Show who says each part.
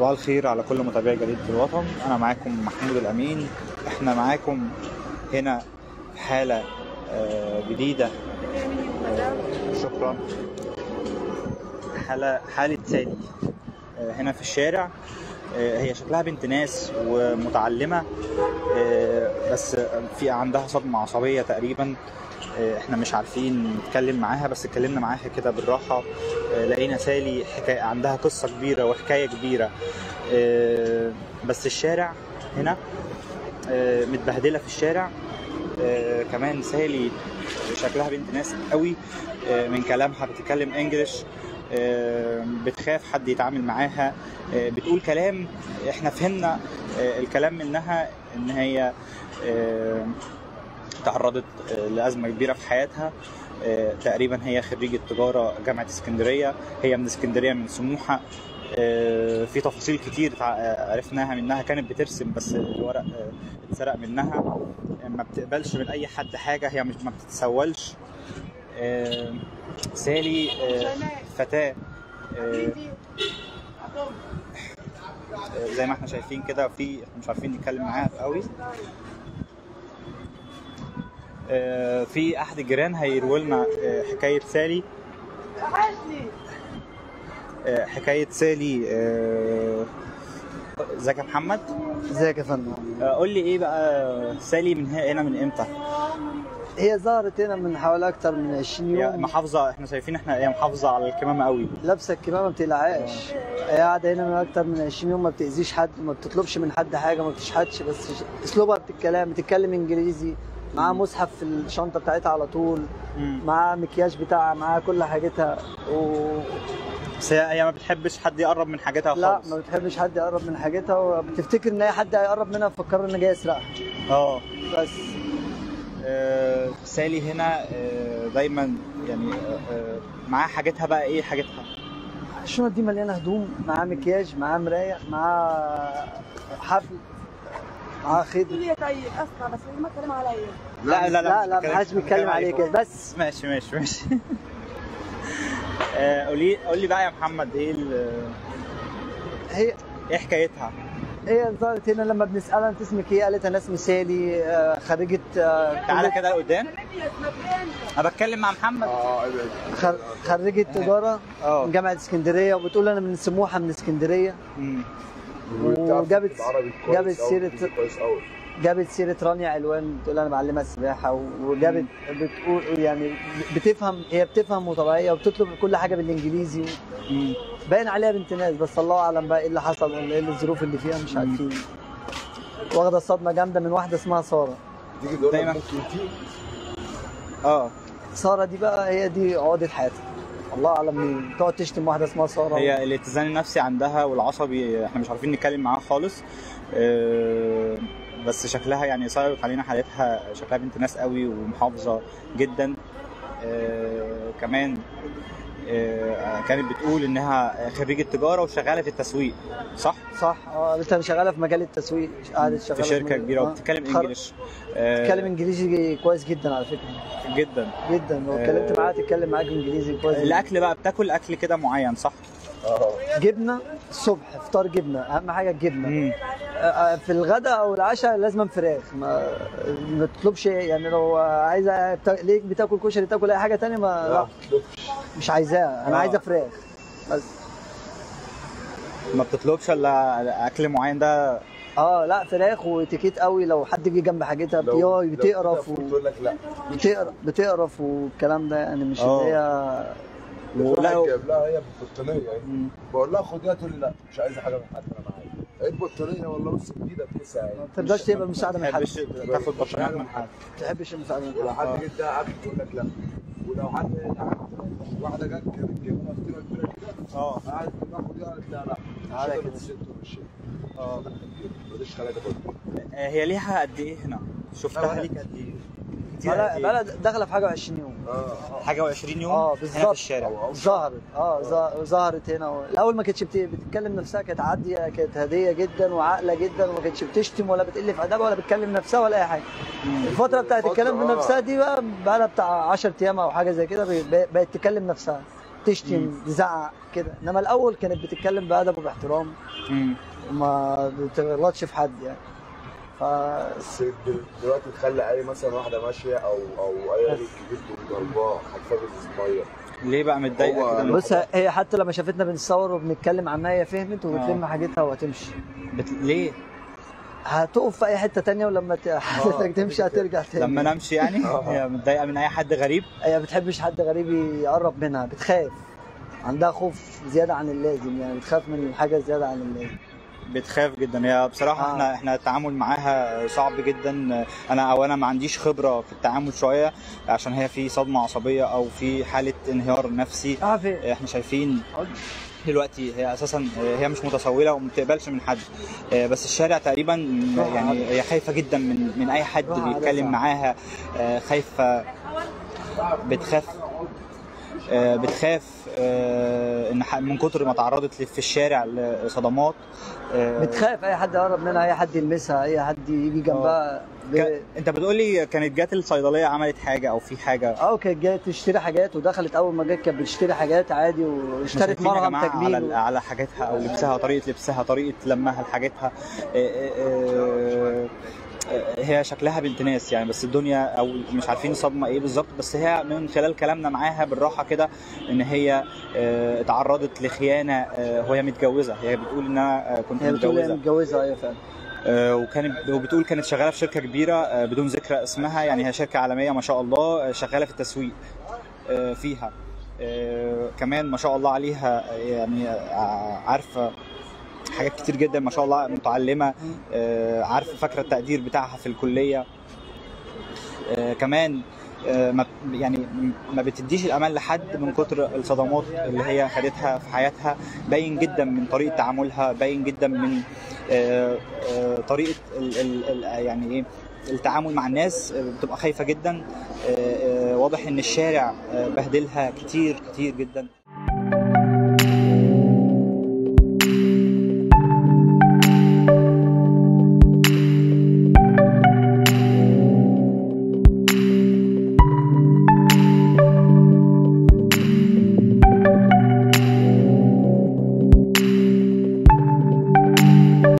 Speaker 1: صباح الخير على كل متابعي جريدة الوطن. أنا معاكم محمود الأمين. إحنا معاكم هنا حالة آه، جديدة. آه، شكرا. حالة حالة سالي آه، هنا في الشارع. هي شكلها بنت ناس ومتعلمة. بس في عندها صدمة عصبية تقريبا. إحنا مش عارفين نتكلم معاها بس اتكلمنا معاها كده بالراحة آه، لقينا سالي حكاية عندها قصة كبيرة وحكاية كبيرة. آه، بس الشارع هنا آه، متبهدلة في الشارع. كمان سالي شكلها بنت ناس قوي من كلامها بتتكلم انجلش بتخاف حد يتعامل معاها. بتقول كلام إحنا فهمنا الكلام منها إن هي تعرضت آه، لأزمة كبيرة في حياتها. آه، تقريبا هي خريجة تجارة جامعة اسكندرية. هي من اسكندرية من سموحة. آه، في تفاصيل كتير عرفناها منها. كانت بترسم بس الورق اتسرق منها. ما بتقبلش من أي حد حاجة. هي مش ما بتتسولش. سالي آه، زي ما إحنا شايفين كده في مش عارفين نتكلم معاها قوي. في أحد الجيران هيروي لنا آه، حكاية سالي. آه، حكاية سالي آه، ازيك يا محمد؟
Speaker 2: ازيك يا فندم.
Speaker 1: آه، قول لي إيه بقى سالي من هنا من إمتى؟
Speaker 2: هي ظهرت هنا من حوالي أكتر من 20
Speaker 1: هي
Speaker 2: يوم.
Speaker 1: محافظة إحنا شايفين إحنا هي محافظة على الكمامة قوي.
Speaker 2: لابسة الكمامة ما بتقلعهاش هي قاعدة هنا من أكتر من 20 يوم ما بتأذيش حد ما بتطلبش من حد حاجة ما بتشحتش بس اسلوبها بتتكلم بتتكلم إنجليزي. معاها مصحف في الشنطة بتاعتها على طول. معاها مكياج بتاعها معاها كل حاجتها. و...
Speaker 1: بس هي ما بتحبش حد يقرب من حاجاتها
Speaker 2: لا
Speaker 1: خالص.
Speaker 2: ما بتحبش حد يقرب من حاجتها وبتفتكر إن أي حد هيقرب منها تفكر ان جاي يسرقها.
Speaker 1: آه.
Speaker 2: بس.
Speaker 1: آه، سالي هنا آه، دايما يعني آه، آه، معاها حاجتها بقى إيه حاجتها؟
Speaker 2: الشنط دي مليانة هدوم معاها مكياج معاها مراية معاها حفل. خيط
Speaker 3: ليه طيب أسمع بس لازم اتكلم عليا
Speaker 1: لا لا
Speaker 2: لا لا ما حدش بيتكلم عليه كده بس.
Speaker 1: ماشي ماشي ماشي. آه، قولي قول لي بقى يا محمد إيه ال-
Speaker 2: هي
Speaker 1: إيه حكايتها؟
Speaker 2: هي ظهرت هنا لما بنسألها انت اسمك. إيه قالت أنا اسمي سالي آه، خريجة آه،
Speaker 1: تعالى كده لقدام. أنا بتكلم مع محمد.
Speaker 2: خر- خريجة تجارة
Speaker 1: آه.
Speaker 2: من جامعة اسكندرية وبتقول أنا من سموحة من
Speaker 1: اسكندرية.
Speaker 2: وجابت جابت سيره جابت سيرة رانيا علوان بتقول أنا بعلمها السباحة وجابت بتقول يعني بتفهم هي بتفهم وطبيعية وبتطلب كل حاجة
Speaker 1: بالإنجليزي.
Speaker 2: باين عليها بنت ناس بس الله أعلم بقى إيه اللي حصل ولا إيه الظروف اللي فيها مش عارفين. واخدة صدمة جامدة من واحدة اسمها سارة.
Speaker 4: تيجي تقول
Speaker 1: دايما. آه.
Speaker 2: سارة دي بقى هي دي عقدة حياتها. الله أعلم مين تقعد تشتم واحدة اسمها سارة.
Speaker 1: هي الاتزان النفسي عندها والعصبي إحنا مش عارفين نتكلم معاها خالص. آه، بس شكلها يعني صعبت علينا حالتها شكلها بنت ناس قوي ومحافظة جدا. آه، كمان آه، كانت بتقول إنها خريجة تجارة وشغالة في التسويق صح؟
Speaker 2: صح. آه لسه شغالة في مجال التسويق قعدت شغالة
Speaker 1: في شركة
Speaker 2: مجال-
Speaker 1: كبيرة.
Speaker 2: آه.
Speaker 1: وبتتكلم
Speaker 2: خر-
Speaker 1: انجلش آه،
Speaker 2: بتتكلم إنجليزي كويس جدا على فكرة.
Speaker 1: جدا.
Speaker 2: جدا. لو اتكلمت معاها تتكلم معاك إنجليزي كويس جدا.
Speaker 1: الأكل بقى بتاكل أكل كده معين صح؟
Speaker 4: آه
Speaker 2: جبنة الصبح فطار جبنة أهم حاجة الجبنه. آه، آه، في الغداء أو العشاء لازم فراخ. ما ما تطلبش يعني لو عايزه ليك بتاكل كشري تاكل أي حاجة تانية ما لا مش عايزاها أنا
Speaker 1: آه.
Speaker 2: عايزه فراخ. بس.
Speaker 1: ما بتطلبش إلا أكل معين ده؟
Speaker 2: آه لا فراخ واتيكيت قوي. لو حد جه جنب حاجتها بيقعد بتقرف و...
Speaker 4: لا.
Speaker 2: بتقرف بتقرف والكلام ده يعني مش
Speaker 1: آه.
Speaker 2: اللي هي
Speaker 4: ولا لها هي يعني بقول لها خديها تقول لي لا مش عايزة حاجة من حد. أنا إيه البطانيه والله بص جديدة بتسع.
Speaker 2: ما ترضاش تقبل مساعدة من حد.
Speaker 1: تحبش تاخد بطانيات من حد.
Speaker 2: ما تحبش المساعده من حد
Speaker 4: حد. جه ده عبد تقول لك لا. ولو حد واحدة جت كانت جايبه فطيره كبيرة كده
Speaker 1: آه.
Speaker 4: قعدت باخد دي قالت لا لا.
Speaker 2: تعالى كده.
Speaker 1: آه
Speaker 4: ماليش خلايا تاخد
Speaker 1: آه، هي ليها قد إيه هنا؟ شفتها ليك قد إيه؟ كتير
Speaker 2: بقى
Speaker 1: قد إيه؟
Speaker 2: بقى داخلة في حاجة و20 يوم
Speaker 4: آه
Speaker 1: حاجة و20 يوم
Speaker 2: آه
Speaker 1: هنا في
Speaker 2: بالظبط.
Speaker 1: الشارع.
Speaker 2: ظهرت. آه ظهرت هنا. و... الأول ما كانتش بت... بتتكلم نفسها كانت عادية كانت هاديه جدا وعاقلة جدا وما كانتش بتشتم ولا بتقل في أدبها ولا بتكلم نفسها ولا أي حاجة. الفترة بتاعت الكلام في
Speaker 4: آه.
Speaker 2: نفسها دي بقى بقى لها بتاع 10 أيام أو حاجة زي كده بقت تكلم نفسها تشتم تزعق كده. إنما الأول كانت بتتكلم بأدب وباحترام. وما بتغلطش في حد يعني.
Speaker 4: دلوقتي تخلي أي مثلا واحدة ماشية أو أو أي راجل كبير تقوم ضرباه هتفرج صغير
Speaker 1: ليه بقى متضايقه كده؟
Speaker 2: بص هي حتى لما شافتنا بنصور وبنتكلم عنها هي فهمت وبتلم حاجتها وهتمشي.
Speaker 1: بت... ليه؟
Speaker 2: هتقف في أي حتة تانية ولما ت- حضرتك تمشي هترجع تاني.
Speaker 1: لما نمشي يعني؟ هي متضايقة من أي حد غريب؟
Speaker 2: هي ما بتحبش حد غريب يقرب منها بتخاف. عندها خوف زيادة عن اللازم يعني بتخاف من حاجة زيادة عن اللازم.
Speaker 1: بتخاف جدا. هي بصراحة
Speaker 2: آه.
Speaker 1: إحنا إحنا التعامل معاها صعب جدا. أنا أو أنا ما عنديش خبرة في التعامل شوية عشان هي في صدمة عصبية أو في حالة انهيار نفسي.
Speaker 2: عارفه
Speaker 1: إحنا شايفين دلوقتي هي أساسا هي مش متسولة وما بتقبلش من حد. بس الشارع تقريبا يعني هي خايفة جدا من من أي حد
Speaker 2: على
Speaker 1: بيتكلم. معاها. خايفة بتخاف. آه، بتخاف آه، إن من كتر ما تعرضت في الشارع لصدمات. آه،
Speaker 2: بتخاف أي حد يقرب منها أي حد يلمسها أي حد يجي جنبها. ب...
Speaker 1: ك... أنت بتقولي كانت جات الصيدلية عملت حاجة أو في حاجة.
Speaker 2: آه كانت جاية تشتري حاجات ودخلت أول ما جت كانت بتشتري حاجات عادي واشترت مرهم تجميل
Speaker 1: على على حاجاتها أو لبسها طريقة لبسها طريقة لمها لحاجاتها آه، آه، آه، هي شكلها بنت ناس يعني بس الدنيا أو مش عارفين صدمة إيه بالظبط بس هي من خلال كلامنا معاها بالراحة كده إن هي آه، اتعرضت لخيانة آه، وهي متجوزة. هي بتقول إن أنا آه، كنت
Speaker 2: هي بتقول هي
Speaker 1: متجوزة.
Speaker 2: متجوزة أيوه فعلا.
Speaker 1: وكانت وبتقول كانت شغالة في شركة كبيرة بدون ذكر اسمها يعني هي شركة عالمية ما شاء الله شغالة في التسويق فيها. كمان ما شاء الله عليها يعني عارفة حاجات كتير جدا ما شاء الله متعلمة. آه، عارفه فاكرة التقدير بتاعها في الكلية؟ آه، كمان آه، ما يعني ما بتديش الأمان لحد من كتر الصدمات اللي هي خدتها في حياتها. باين جدا من طريقة تعاملها باين جدا من طريقة ال ال يعني إيه التعامل مع الناس بتبقى خايفة جدا. واضح إن الشارع بهدلها كتير كتير جدا.